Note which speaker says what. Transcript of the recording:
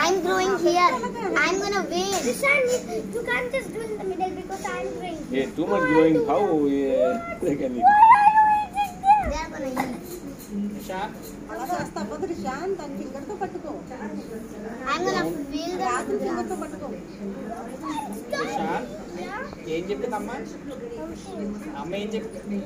Speaker 1: I'm growing here. I'm gonna win. Rishan, you can't just do in the middle because I'm growing.
Speaker 2: Yeah, too much growing. How uh, they can eat?
Speaker 1: Why are you eating this? They are gonna eat.
Speaker 3: అలా చేస్తా అవ్వదు రిషాన్ తన finger తో పట్టుకో
Speaker 1: I'm gonna fill the
Speaker 3: రాసిన finger తో పట్టుకో
Speaker 4: ఏం చెప్పిందమ్మా అమ్మ ఏం చెప్పింది